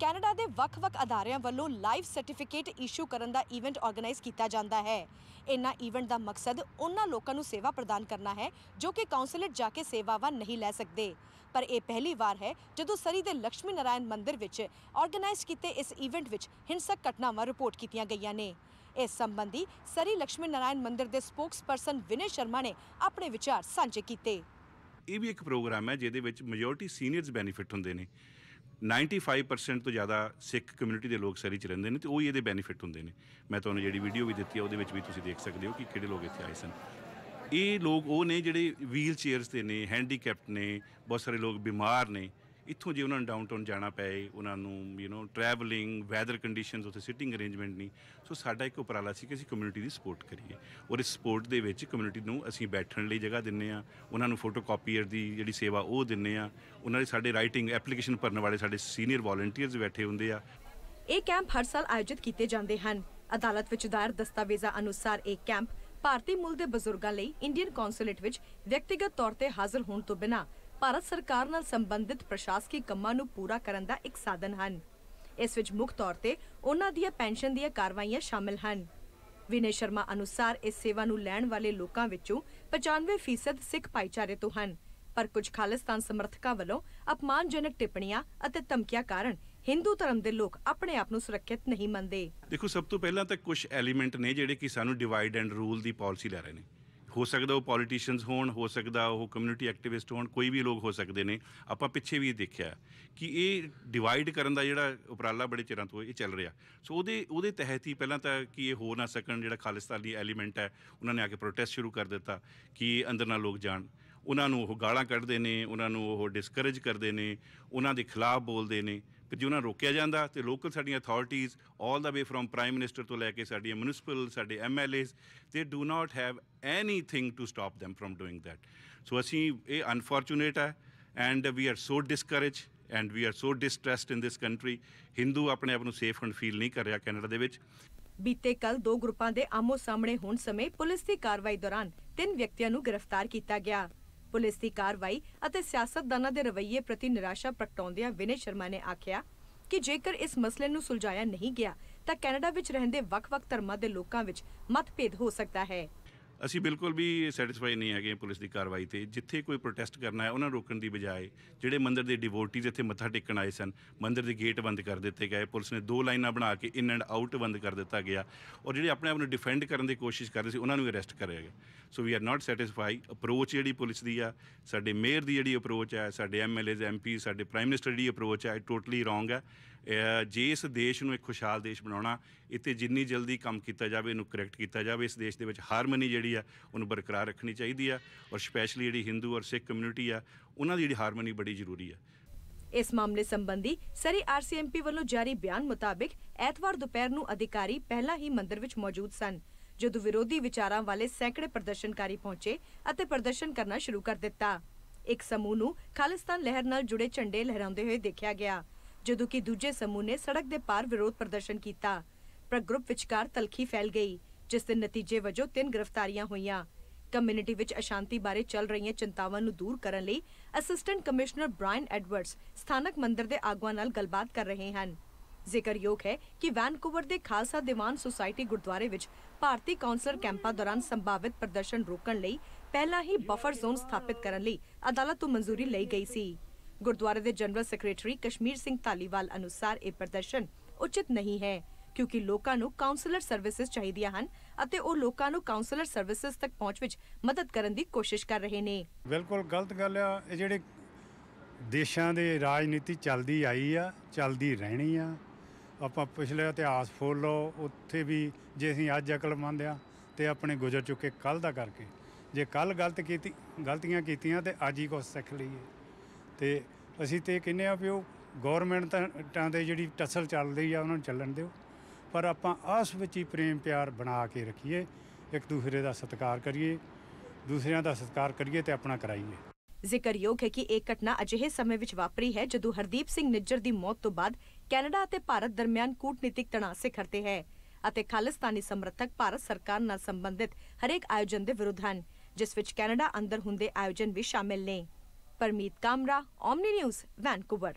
Canada ਦੇ ਵੱਖ-ਵੱਖ ਅਦਾਰਿਆਂ ਵੱਲੋਂ ਲਾਈਫ ਸਰਟੀਫਿਕੇਟ ਇਸ਼ੂ ਕਰਨ ਦਾ ਇਵੈਂਟ ਆਰਗੇਨਾਈਜ਼ ਕੀਤਾ ਜਾਂਦਾ ਹੈ। ਇਨ੍ਹਾਂ ਇਵੈਂਟ ਦਾ ਮਕਸਦ ਉਹਨਾਂ ਲੋਕਾਂ ਨੂੰ ਸੇਵਾ ਪ੍ਰਦਾਨ ਕਰਨਾ ਹੈ, ਜੋ ਕਿ ਕਾਉਂਸਲੇਟ ਜਾ ਕੇ ਸੇਵਾਵਾਂ ਨਹੀਂ ਲੈ ਸਕਦੇ। ਪਰ ਇਹ ਪਹਿਲੀ ਵਾਰ ਹੈ, ਜਦੋਂ ਸਰੀ ਦੇ ਲక్ష్ਮੀ ਨਾਰਾਇਣ ਮੰਦਿਰ ਵਿੱਚ ਆਰਗੇਨਾਈਜ਼ ਕੀਤੇ ਇਸ ਇਵੈਂਟ ਵਿੱਚ ਹਿੰਸਕ ਘਟਨਾਵਾਂ ਰਿਪੋਰਟ ਕੀਤੀਆਂ ਗਈਆਂ ਨੇ। ਇਸ ਸੰਬੰਧੀ ਸਰੀ ਲక్ష్ਮੀ ਨਾਰਾਇਣ ਮੰਦਿਰ ਦੇ ਸਪੋਕਸਪਰਸਨ ਵਿਨੇ ਸ਼ਰਮਾ ਨੇ ਆਪਣੇ ਵਿਚਾਰ ਸਾਂਝੇ ਕੀਤੇ। ਇਹ ਵੀ ਇੱਕ ਪ੍ਰੋਗਰਾਮ ਹੈ, ਜਿਹਦੇ ਵਿੱਚ ਮੈਜੋਰਟੀ ਸੀਨੀਅਰਸ ਬੈਨੀਫਿਟ ਹੁੰਦੇ ਨੇ। 95% ਤੋਂ ਜ਼ਿਆਦਾ ਸਿੱਖ ਕਮਿਊਨਿਟੀ ਦੇ ਲੋਕ ਸਰੀ ਚ ਰਹਿੰਦੇ ਨੇ ਤੇ ਉਹ ਹੀ ਇਹਦੇ ਬੈਨੀਫਿਟ ਹੁੰਦੇ ਨੇ। ਮੈਂ ਤੁਹਾਨੂੰ ਜਿਹੜੀ ਵੀਡੀਓ ਵੀ ਦਿੱਤੀ ਹੈ ਉਹਦੇ ਵਿੱਚ ਵੀ ਤੁਸੀਂ ਦੇਖ ਸਕਦੇ ਹੋ ਕਿ ਕਿਹੜੇ ਲੋਕ ਇੱਥੇ ਆਏ ਸਨ। ਇਹ ਲੋਕ ਉਹ ਨੇ ਜਿਹੜੇ ਵੀਲ ਚੇਅਰਸ ਤੇ ਨੇ ਹੈਂਡੀਕੈਪਟ ਨੇ, ਬਹੁਤ ਸਾਰੇ ਲੋਕ ਬਿਮਾਰ ਨੇ। ਇੱਥੋਂ ਜੇ ਉਹਨਾਂ ਨੂੰ ਡਾਊਨਟਾਊਨ ਜਾਣਾ ਪਏ, ਉਹਨਾਂ ਨੂੰ you know travelling weather conditions ਉੱਥੇ ਸਿਟਿੰਗ ਅਰੇਂਜਮੈਂਟ ਨਹੀਂ। ਸੋ ਸਾਡਾ ਇੱਕ ਉਪਰਾਲਾ ਸੀ ਕਿ ਅਸੀਂ ਕਮਿਊਨਿਟੀ ਦੀ ਸਪੋਰਟ ਕਰੀਏ। ਔਰ ਇਸ ਸਪੋਰਟ ਦੇ ਵਿੱਚ ਕਮਿਊਨਿਟੀ ਨੂੰ ਅਸੀਂ ਬੈਠਣ ਲਈ ਜਗ੍ਹਾ ਦਿੰਨੇ ਆ। ਉਹਨਾਂ ਨੂੰ ਫੋਟੋਕਾਪੀਅਰ ਦੀ ਜਿਹੜੀ ਸੇਵਾ ਉਹ ਦਿੰਨੇ ਆ। ਉਹਨਾਂ ਦੇ ਸਾਡੇ ਰਾਈਟਿੰਗ ਐਪਲੀਕੇਸ਼ਨ ਭਰਨ ਵਾਲੇ ਸਾਡੇ ਸੀਨੀਅਰ ਵਾਲੰਟੀਅਰਸ ਬੈਠੇ ਹੁੰਦੇ ਆ। ਇਹ ਕੈਂਪ ਹਰ ਸਾਲ ਆਯੋਜਿਤ ਕੀਤੇ ਜਾਂਦੇ ਹਨ। ਅਦਾਲਤ ਵਿੱਚ ਦਾਇਰ ਦਸਤਾਵੇਜ਼ਾਂ ਅਨੁਸਾਰ ਇਹ ਕੈਂਪ ਭਾਰਤੀ ਮੂਲ ਦੇ ਬਜ਼ੁਰਗਾਂ ਲਈ ਇੰਡੀਅਨ ਕੌਂਸੂਲੇਟ ਵਿੱਚ ਵਿਅਕਤੀਗਤ ਤੌਰ ਤੇ ਹਾਜ਼ਰ ਹੋਣ ਤੋਂ ਬਿਨਾਂ ਭਾਰਤ ਸਰਕਾਰ ਨਾਲ ਸੰਬੰਧਿਤ ਪ੍ਰਸ਼ਾਸਕੀ ਕੰਮਾਂ ਨੂੰ ਪੂਰਾ ਕਰਨ ਦਾ ਇੱਕ ਸਾਧਨ ਹਨ। ਇਸ ਵਿੱਚ ਮੁੱਖ ਤੌਰ ਤੇ ਉਹਨਾਂ ਦੀਆਂ ਪੈਨਸ਼ਨ ਦੀਆਂ ਕਾਰਵਾਈਆਂ ਸ਼ਾਮਿਲ ਹਨ। ਵਿਨੇ ਸ਼ਰਮਾ ਅਨੁਸਾਰ ਇਸ ਸੇਵਾ ਨੂੰ ਲੈਣ ਵਾਲੇ ਲੋਕਾਂ ਵਿੱਚੋਂ 95% ਸਿੱਖ ਭਾਈਚਾਰੇ ਤੋਂ ਹਨ। ਪਰ ਕੁਝ ਖਾਲਿਸਤਾਨ ਸਮਰਥਕਾਂ ਵੱਲੋਂ ਅਪਮਾਨਜਨਕ ਟਿੱਪਣੀਆਂ ਅਤੇ ਧਮਕੀਆਂ ਕਾਰਨ ਹਿੰਦੂ ਧਰਮ ਦੇ ਲੋਕ ਆਪਣੇ ਆਪ ਨੂੰ ਸੁਰੱਖਿਅਤ ਨਹੀਂ ਮੰਨਦੇ। ਦੇਖੋ, ਸਭ ਤੋਂ ਪਹਿਲਾਂ ਤਾਂ ਕੁਝ ਐਲੀਮੈਂਟ ਨੇ ਜਿਹੜੇ ਕਿ ਸਾਨੂੰ ਡਿਵਾਈਡ ਐਂਡ ਰੂਲ ਦੀ ਪਾਲਿਸੀ ਲੈ ਰਹੇ ਨੇ। ਹੋ ਸਕਦਾ ਉਹ ਪੋਲੀਟੀਸ਼ੀਅਨਸ ਹੋਣ, ਹੋ ਸਕਦਾ ਉਹ ਕਮਿਊਨਿਟੀ ਐਕਟਿਵਿਸਟ ਹੋਣ, ਕੋਈ ਵੀ ਲੋਕ ਹੋ ਸਕਦੇ ਨੇ। ਆਪਾਂ ਪਿੱਛੇ ਵੀ ਇਹ ਦੇਖਿਆ ਕਿ ਇਹ ਡਿਵਾਈਡ ਕਰਨ ਦਾ ਜਿਹੜਾ ਉਪਰਾਲਾ ਬੜੇ ਚਿਰਾਂ ਤੋਂ ਇਹ ਚੱਲ ਰਿਹਾ। ਸੋ ਉਹਦੇ ਉਹਦੇ ਤਹਿਤ ਹੀ ਪਹਿਲਾਂ ਤਾਂ ਕਿ ਇਹ ਹੋ ਨਾ ਸਕਣ, ਜਿਹੜਾ ਖਾਲਿਸਤਾਨੀ ਐਲੀਮੈਂਟ ਹੈ, ਉਹਨਾਂ ਨੇ ਆ ਕੇ ਪ੍ਰੋਟੈਸਟ ਸ਼ੁਰੂ ਕਰ ਦਿੱਤਾ ਕਿ ਅੰਦਰ ਨਾ ਲੋਕ ਜਾਣ। ਉਹਨਾਂ ਨੂੰ ਉਹ ਗਾਲਾਂ ਕੱਢਦੇ ਨੇ, ਉਹਨਾਂ ਨੂੰ ਉਹ ਡਿਸਕਰੇਜ ਕਰਦੇ ਨੇ, ਉਹਨਾਂ ਦੇ ਖਿਲਾਫ ਬੋਲਦੇ ਨੇ। ਫਿਰ ਜੇ ਉਹਨਾਂ ਰੋਕਿਆ ਜਾਂਦਾ ਤੇ ਲੋਕਲ ਸਾਡੀਆਂ ਅਥਾਰਟੀਆਂ 올 the way from prime minister ਤੋਂ ਲੈ ਕੇ ਸਾਡੀਆਂ ਮਿਊਨਿਸਪਲ ਸਾਡੇ ਐਮਐਲਏਸ ਦੇ do not have anything to stop them from doing that. So ਅਸੀਂ ਇਹ ਅਨਫੋਰਚੂਨੇਟ ਹੈ and we are so discourage and we are so distressed in this country Hindu ਆਪਣੇ ਆਪ ਨੂੰ ਸੇਫ ਹੁਣ ਫੀਲ ਨਹੀਂ ਕਰ ਰਿਹਾ ਕੈਨੇਡਾ ਦੇ ਵਿੱਚ। ਬੀਤੇ ਕੱਲ ਦੋ ਗਰੁੱਪਾਂ ਦੇ ਆਮੋ ਸਾਹਮਣੇ ਹੋਣ ਸਮੇਂ ਪੁਲਿਸ ਦੀ ਕਾਰਵਾਈ ਦੌਰਾਨ ਤਿੰਨ ਵਿਅਕਤੀਆਂ ਨੂੰ ਗ੍ਰਿਫਤਾਰ ਕੀਤਾ ਗਿਆ। ਪੁਲਿਸ ਦੀ ਕਾਰਵਾਈ ਅਤੇ ਸਿਆਸਤਦਾਨਾਂ ਦੇ ਰਵੱਈਏ ਪ੍ਰਤੀ ਨਿਰਾਸ਼ਾ ਪ੍ਰਗਟਾਉਂਦਿਆਂ ਵਿਨੇ ਸ਼ਰਮਾ ਨੇ ਆਖਿਆ ਕਿ ਜੇਕਰ ਇਸ ਮਸਲੇ ਨੂੰ ਸੁਲਝਾਇਆ ਨਹੀਂ ਗਿਆ, ਤਾਂ ਕੈਨੇਡਾ ਵਿੱਚ ਰਹਿੰਦੇ ਵੱਖ-ਵੱਖ ਧਰਮਾਂ ਦੇ ਲੋਕਾਂ ਵਿੱਚ ਮਤਭੇਦ ਹੋ ਸਕਦਾ ਹੈ। ਅਸੀਂ ਬਿਲਕੁਲ ਵੀ ਸੈਟੀਸਫਾਈ ਨਹੀਂ ਹੈਗੇ ਪੁਲਿਸ ਦੀ ਕਾਰਵਾਈ ਤੇ। ਜਿੱਥੇ ਕੋਈ ਪ੍ਰੋਟੈਸਟ ਕਰਨਾ ਹੈ, ਉਹਨਾਂ ਨੂੰ ਰੋਕਣ ਦੀ ਬਜਾਏ ਜਿਹੜੇ ਮੰਦਿਰ ਦੇ ਡਿਵੋਟੀਜ਼ ਇੱਥੇ ਮੱਥਾ ਟੇਕਣ ਆਏ ਸਨ, ਮੰਦਿਰ ਦੇ ਗੇਟ ਬੰਦ ਕਰ ਦਿੱਤੇ ਗਏ। ਪੁਲਿਸ ਨੇ ਦੋ ਲਾਈਨਾਂ ਬਣਾ ਕੇ ਇਨ ਐਂਡ ਆਊਟ ਬੰਦ ਕਰ ਦਿੱਤਾ ਗਿਆ। ਔਰ ਜਿਹੜੇ ਆਪਣੇ ਆਪ ਨੂੰ ਡਿਫੈਂਡ ਕਰਨ ਦੀ ਕੋਸ਼ਿਸ਼ ਕਰ ਰਹੇ ਸੀ, ਉਹਨਾਂ ਨੂੰ ਅਰੈਸਟ ਕਰਿਆ ਗਿਆ। So we are not satisfy approach ਜਿਹੜੀ ਪੁਲਿਸ ਦੀ ਆ, ਸਾਡੇ ਮੇਅਰ ਦੀ ਜਿਹੜੀ ਅਪਰੋਚ ਹੈ ਸਾਡੇ ਐਮਐਲਏਜ਼ ਐਮਪੀ ਸਾਡੇ ਪ੍ਰਾਈਮ ਮਿਨਿਸਟਰ ਦੀ ਅਪਰੋਚ ਹੈ ਟੋਟਲੀ ਰੋਂਗ ਹੈ ਜੇ ਇਸ ਦੇਸ਼ ਨੂੰ ਇੱਕ ਖੁਸ਼ਹਾਲ ਦੇਸ਼ ਬਣਾਉਣਾ, ਇੱਥੇ ਜਿੰਨੀ ਜਲਦੀ ਕੰਮ ਕੀਤਾ ਜਾਵੇ, ਇਹਨੂੰ ਕਰੈਕਟ ਕੀਤਾ ਜਾਵੇ, ਇਸ ਦੇਸ਼ ਦੇ ਵਿੱਚ ਹਾਰਮਨੀ ਜਿਹੜੀ ਆ, ਉਹਨੂੰ ਬਰਕਰਾਰ ਰੱਖਣੀ ਚਾਹੀਦੀ ਆ ਔਰ ਸਪੈਸ਼ਲੀ ਜਿਹੜੀ ਹਿੰਦੂ ਔਰ ਸਿੱਖ ਕਮਿਊਨਿਟੀ ਆ, ਉਹਨਾਂ ਦੀ ਜਿਹੜੀ ਹਾਰਮਨੀ ਬੜੀ ਜ਼ਰੂਰੀ ਆ। ਇਸ ਮਾਮਲੇ ਸੰਬੰਧੀ ਸਰੀ ਆਰਸੀਐਮਪੀ ਵੱਲੋਂ ਜਾਰੀ ਬਿਆਨ ਮੁਤਾਬਿਕ ਐਤਵਾਰ ਦੁਪਹਿਰ ਨੂੰ ਅਧਿਕਾਰੀ ਪਹਿਲਾਂ ਹੀ ਮੰਦਿਰ ਵਿੱਚ ਮੌਜੂਦ ਸਨ, ਜਦੋਂ ਵਿਰੋਧੀ ਵਿਚਾਰਾਂ ਵਾਲੇ ਸੈਂਕੜੇ ਪ੍ਰਦਰਸ਼ਨਕਾਰੀ ਪਹੁੰਚੇ ਅਤੇ ਪ੍ਰਦਰਸ਼ਨ ਕਰਨਾ ਸ਼ੁਰੂ ਕਰ ਦਿੱਤਾ। ਇੱਕ ਸਮੂਹ ਨੂੰ ਖਾਲਿਸਤਾਨ ਲਹਿਰ ਨਾਲ ਜੁੜੇ ਝੰਡੇ ਲਹਿਰਾਉਂਦੇ ਹੋਏ ਦੇਖਿਆ ਗਿਆ। ਜਦੋਂ ਕਿ ਦੂਜੇ ਸਮੂਹ ਨੇ ਸੜਕ ਦੇ ਪਾਰ ਵਿਰੋਧ ਪ੍ਰਦਰਸ਼ਨ ਕੀਤਾ। ਪਰ ਗਰੁੱਪ ਵਿਚਕਾਰ ਤਲਖੀ ਫੈਲ ਗਈ, ਜਿਸ ਦੇ ਨਤੀਜੇ ਵਜੋਂ ਤਿੰਨ ਗ੍ਰਿਫਤਾਰੀਆਂ ਹੋਈਆਂ। ਕਮਿਊਨਿਟੀ ਵਿੱਚ ਅਸ਼ਾਂਤੀ ਬਾਰੇ ਚੱਲ ਰਹੀਆਂ ਚਿੰਤਾਵਾਂ ਨੂੰ ਦੂਰ ਕਰਨ ਲਈ ਅਸਿਸਟੈਂਟ ਕਮਿਸ਼ਨਰ ਬ੍ਰਾਇਨ ਐਡਵਰਡਸ ਸਥਾਨਕ ਮੰਦਿਰ ਦੇ ਆਗੂਆਂ ਨਾਲ ਗੱਲਬਾਤ ਕਰ ਰਹੇ ਹਨ। ਜ਼ਿਕਰਯੋਗ ਹੈ ਕਿ ਵੈਨਕੂਵਰ ਦੇ ਖਾਲਸਾ ਦੀਵਾਨ ਸੁਸਾਇਟੀ ਗੁਰਦੁਆਰੇ ਵਿੱਚ ਭਾਰਤੀ ਕੌਂਸਲਰ ਕੈਂਪਾਂ ਦੌਰਾਨ ਸੰਭਾਵਿਤ ਪ੍ਰਦਰਸ਼ਨ ਰੋਕਣ ਲਈ ਪਹਿਲਾਂ ਹੀ ਬਫਰ ਜ਼ੋਨ ਸਥਾਪਿਤ ਕਰਨ ਲਈ ਅਦਾਲਤ ਤੋਂ ਮਨਜ਼ੂਰੀ ਲਈ ਗਈ ਸੀ। ਗੁਰਦੁਆਰੇ ਦੇ ਜਨਰਲ ਸੈਕਟਰੀ ਕਸ਼ਮੀਰ ਸਿੰਘ ਧਾਲੀਵਾਲ ਅਨੁਸਾਰ ਇਹ ਪ੍ਰਦਰਸ਼ਨ ਉਚਿਤ ਨਹੀਂ ਹੈ, ਕਿਉਂਕਿ ਲੋਕਾਂ ਨੂੰ ਕਾਉਂਸਲਰ ਸਰਵਿਸਿਜ਼ ਚਾਹੀਦੀਆਂ ਹਨ ਅਤੇ ਉਹ ਲੋਕਾਂ ਨੂੰ ਕਾਉਂਸਲਰ ਸਰਵਿਸਿਜ਼ ਤੱਕ ਪਹੁੰਚ ਵਿੱਚ ਮਦਦ ਕਰਨ ਦੀ ਕੋਸ਼ਿਸ਼ ਕਰ ਰਹੇ ਨੇ। ਬਿਲਕੁਲ ਗਲਤ ਗੱਲ ਆ, ਇਹ ਜਿਹੜੇ ਦੇਸ਼ਾਂ ਦੇ ਰਾਜਨੀਤੀ ਚੱਲਦੀ ਆਈ ਆ, ਚੱਲਦੀ ਰਹਿਣੀ ਆ। ਆਪਾਂ ਪਿਛਲੇ ਇਤਿਹਾਸ ਫੋਲ ਲਓ ਉੱਥੇ ਵੀ ਜੇ ਅਸੀਂ ਅੱਜ ਅਕਲਮੰਦ ਆ ਤੇ ਆਪਣੇ ਗੁਜ਼ਰ ਚੁੱਕੇ ਕੱਲ ਦਾ ਕਰਕੇ। ਜੇ ਕੱਲ ਗਲਤ ਕੀਤੀ, ਗਲਤੀਆਂ ਕੀਤੀਆਂ ਤੇ ਅੱਜ ਹੀ ਕੁਝ ਸਿੱਖ ਲਈਏ। ਤੇ ਅਸੀਂ ਤੇ ਕਹਿੰਦੇ ਆ ਵੀ ਉਹ ਗਵਰਨਮੈਂਟ ਦੇ ਜਿਹੜੀ ਟਸਲ ਚੱਲ ਰਹੀ ਆ, ਉਹਨਾਂ ਨੂੰ ਚੱਲਣ ਦਿਓ। ਪਰ ਆਪਾਂ ਆਸ ਵਿੱਚ ਹੀ ਪ੍ਰੇਮ ਪਿਆਰ ਬਣਾ ਕੇ ਰੱਖੀਏ। ਇੱਕ ਦੂਸਰੇ ਦਾ ਸਤਿਕਾਰ ਕਰੀਏ, ਦੂਸਰਿਆਂ ਦਾ ਸਤਿਕਾਰ ਕਰੀਏ ਤੇ ਆਪਣਾ ਕਰਾਈਏ। ਜ਼ਿਕਰਯੋਗ ਹੈ ਕਿ ਇਹ ਘਟਨਾ ਅਜਿਹੇ ਸਮੇਂ ਵਿੱਚ ਵਾਪਰੀ ਹੈ ਜਦੋਂ ਹਰਦੀਪ ਸਿੰਘ ਨਿੱਜਰ ਦੀ ਮੌਤ ਤੋਂ ਬਾਅਦ ਕੈਨੇਡਾ ਅਤੇ ਭਾਰਤ ਦਰਮਿਆਨ ਕੂਟਨੀਤਿਕ ਤਣਾਅ ਸਿਖਰ ਤੇ ਹੈ ਅਤੇ ਖਾਲਿਸਤਾਨੀ ਸਮਰਥਕ ਭਾਰਤ ਸਰਕਾਰ ਨਾਲ ਸੰਬੰਧਿਤ ਹਰੇਕ ਆਯੋਜਨ ਦੇ ਵਿਰੁੱਧ ਹਨ, ਜਿਸ ਵਿੱਚ ਕੈਨੇਡਾ ਅੰਦਰ ਹੁੰਦੇ ਆਯੋਜਨ ਵੀ ਸ਼ਾਮਿਲ ਨੇ। Parmeet Kamra Omni News Vancouver